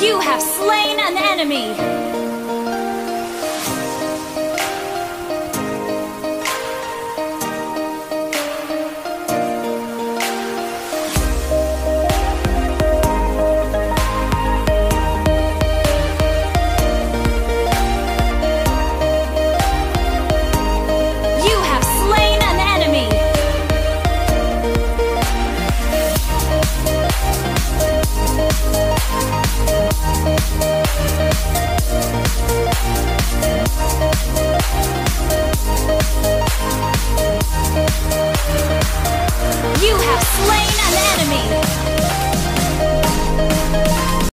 You have slain an enemy! me.